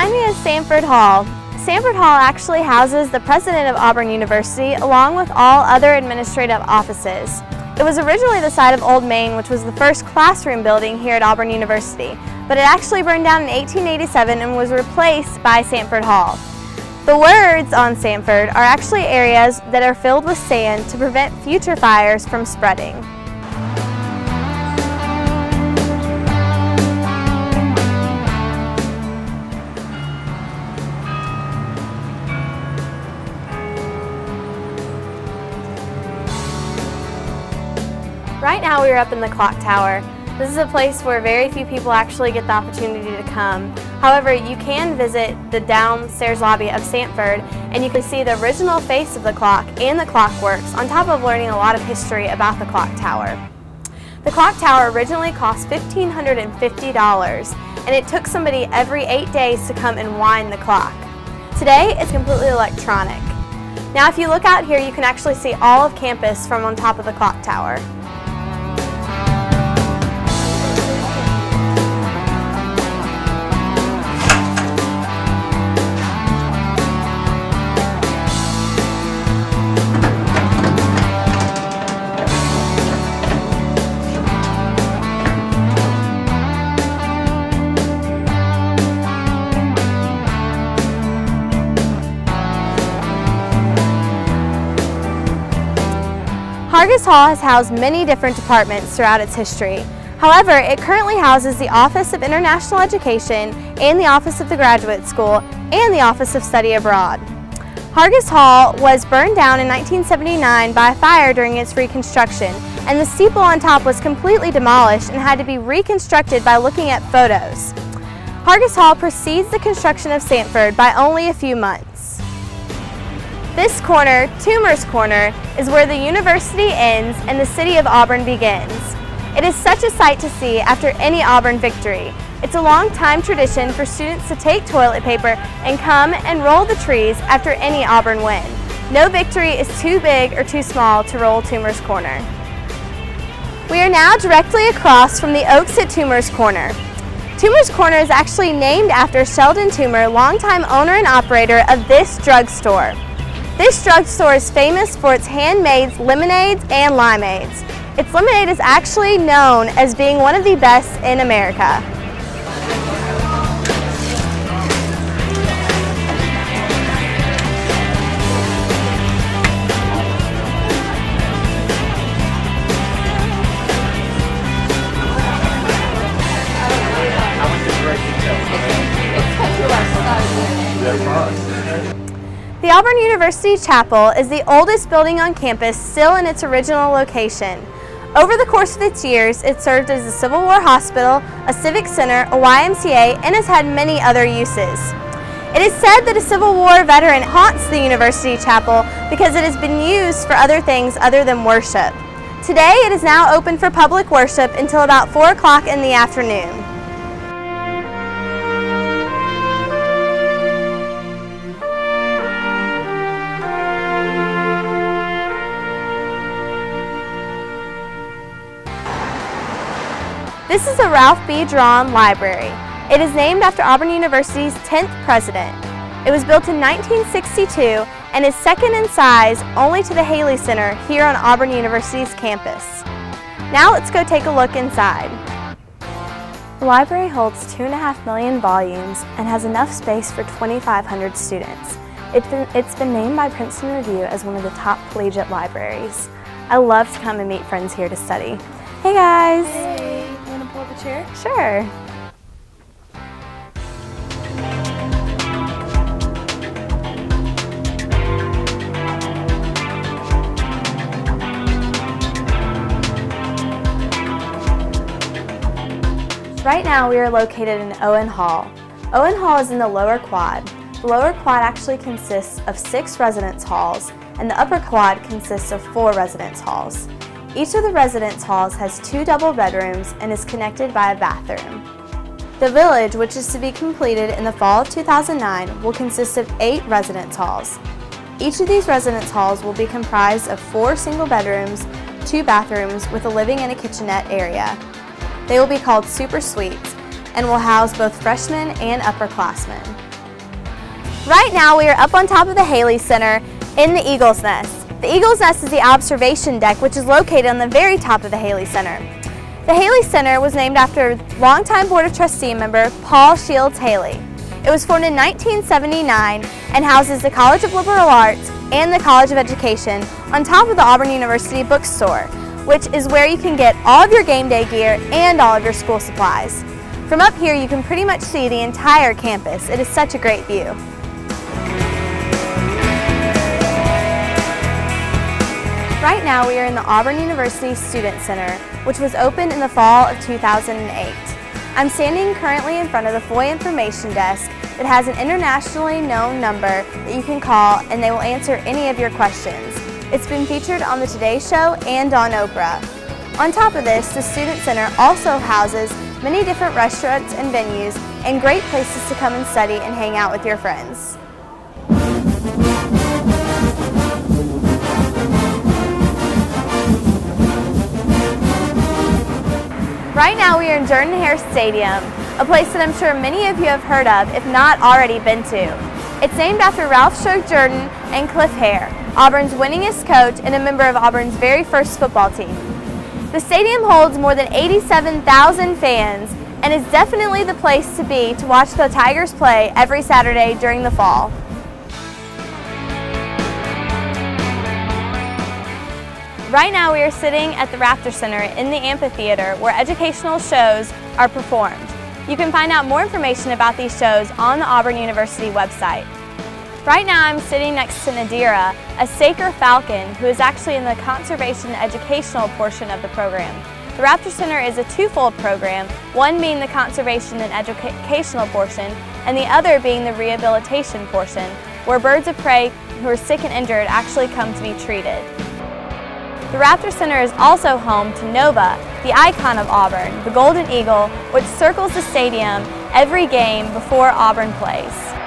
Behind me is Samford Hall. Samford Hall actually houses the president of Auburn University along with all other administrative offices. It was originally the site of Old Main, which was the first classroom building here at Auburn University, but it actually burned down in 1887 and was replaced by Samford Hall. The words on Samford are actually areas that are filled with sand to prevent future fires from spreading. Right now we are up in the clock tower. This is a place where very few people actually get the opportunity to come. However, you can visit the downstairs lobby of Samford and you can see the original face of the clock and the clockworks on top of learning a lot of history about the clock tower. The clock tower originally cost $1,550 and it took somebody every eight days to come and wind the clock. Today, it's completely electronic. Now if you look out here, you can actually see all of campus from on top of the clock tower. Hargis Hall has housed many different departments throughout its history. However, it currently houses the Office of International Education and the Office of the Graduate School and the Office of Study Abroad. Hargis Hall was burned down in 1979 by a fire during its reconstruction, and the steeple on top was completely demolished and had to be reconstructed by looking at photos. Hargis Hall precedes the construction of Samford by only a few months. This corner, Toomer's Corner, is where the university ends and the city of Auburn begins. It is such a sight to see after any Auburn victory. It's a long time tradition for students to take toilet paper and come and roll the trees after any Auburn win. No victory is too big or too small to roll Toomer's Corner. We are now directly across from the Oaks at Toomer's Corner. Toomer's Corner is actually named after Sheldon Toomer, longtime owner and operator of this drugstore. This drugstore is famous for its handmade lemonades and limeades. Its lemonade is actually known as being one of the best in America. The Auburn University Chapel is the oldest building on campus still in its original location. Over the course of its years, it served as a Civil War hospital, a civic center, a YMCA, and has had many other uses. It is said that a Civil War veteran haunts the University Chapel because it has been used for other things other than worship. Today, it is now open for public worship until about 4 o'clock in the afternoon. This is the Ralph B. Draughon Library. It is named after Auburn University's 10th president. It was built in 1962 and is second in size only to the Haley Center here on Auburn University's campus. Now let's go take a look inside. The library holds 2.5 million volumes and has enough space for 2,500 students. It's been, it's been named by Princeton Review as one of the top collegiate libraries. I love to come and meet friends here to study. Hey guys! Hey chair? Sure. Right now we are located in Owen Hall. Owen Hall is in the lower quad. The lower quad actually consists of six residence halls and the upper quad consists of four residence halls. Each of the residence halls has two double bedrooms and is connected by a bathroom. The village, which is to be completed in the fall of 2009, will consist of eight residence halls. Each of these residence halls will be comprised of four single bedrooms, two bathrooms with a living and a kitchenette area. They will be called super suites and will house both freshmen and upperclassmen. Right now we are up on top of the Haley Center in the Eagle's Nest. The Eagle's Nest is the observation deck which is located on the very top of the Haley Center. The Haley Center was named after longtime Board of Trustee member Paul Shields Haley. It was formed in 1979 and houses the College of Liberal Arts and the College of Education on top of the Auburn University bookstore, which is where you can get all of your game day gear and all of your school supplies. From up here, you can pretty much see the entire campus. It is such a great view. Right now, we are in the Auburn University Student Center, which was opened in the fall of 2008. I'm standing currently in front of the FOI information desk that has an internationally known number that you can call and they will answer any of your questions. It's been featured on the Today Show and on Oprah. On top of this, the Student Center also houses many different restaurants and venues, and great places to come and study and hang out with your friends. Right now we are in Jordan Hare Stadium, a place that I'm sure many of you have heard of, if not already been to. It's named after Ralph Shug Jordan and Cliff Hare, Auburn's winningest coach and a member of Auburn's very first football team. The stadium holds more than 87,000 fans and is definitely the place to be to watch the Tigers play every Saturday during the fall. Right now we are sitting at the Raptor Center in the amphitheater where educational shows are performed. You can find out more information about these shows on the Auburn University website. Right now I'm sitting next to Nadira, a Saker Falcon who is actually in the conservation educational portion of the program. The Raptor Center is a twofold program, one being the conservation and educational portion, and the other being the rehabilitation portion, where birds of prey who are sick and injured actually come to be treated. The Raptor Center is also home to Nova, the icon of Auburn, the Golden Eagle, which circles the stadium every game before Auburn plays.